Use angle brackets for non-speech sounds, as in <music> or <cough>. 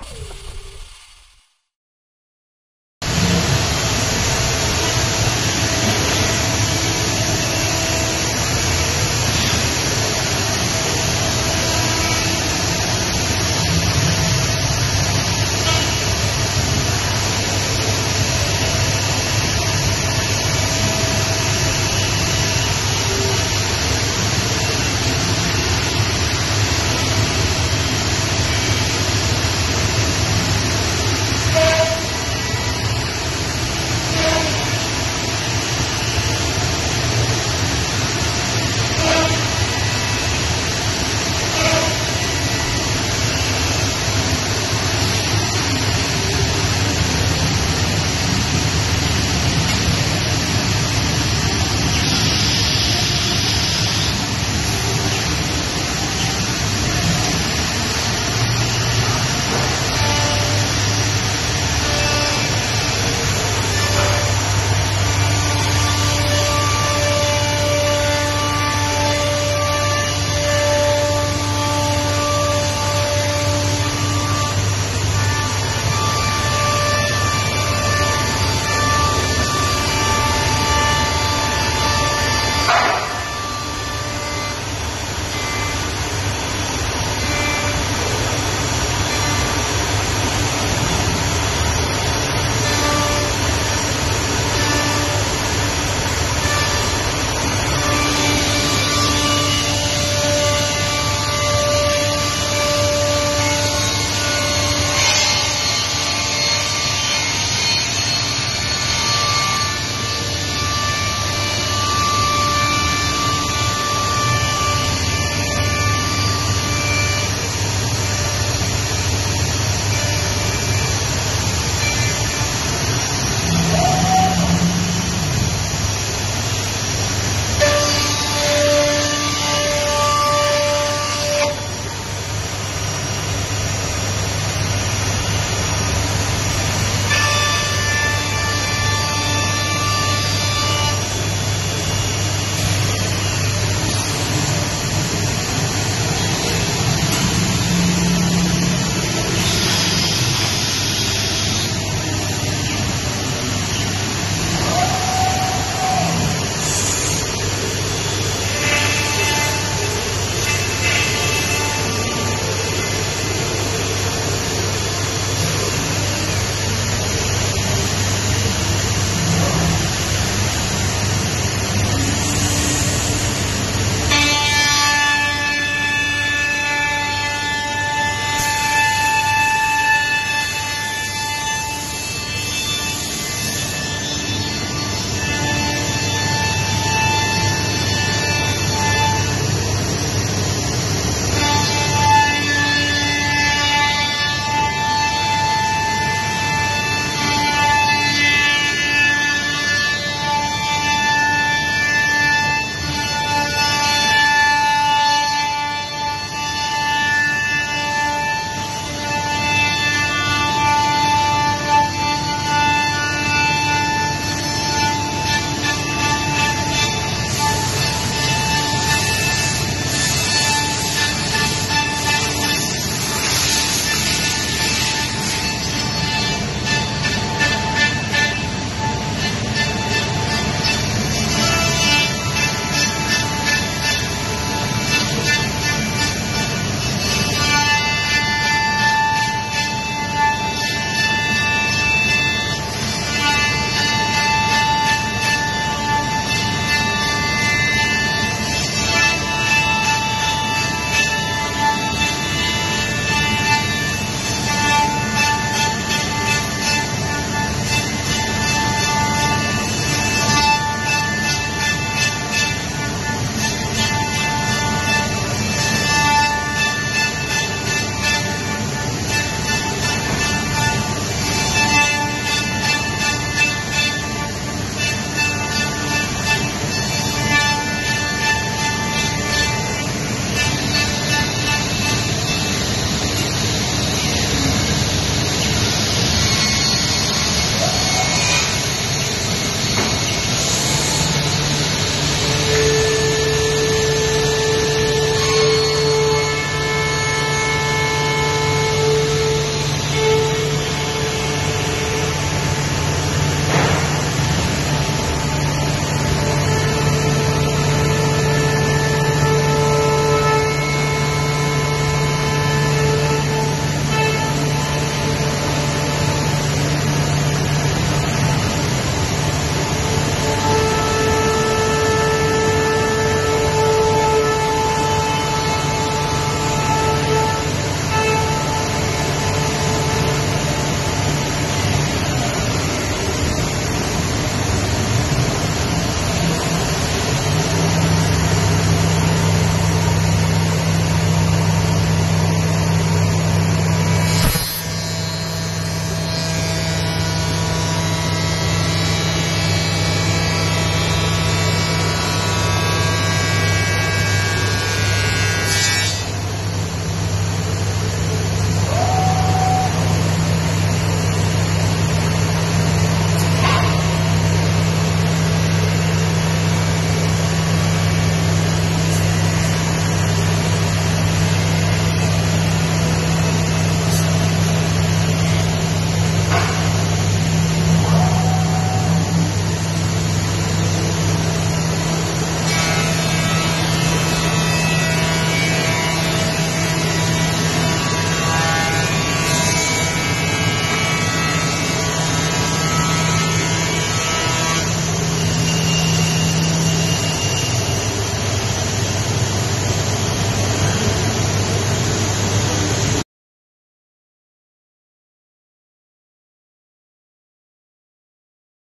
you <laughs>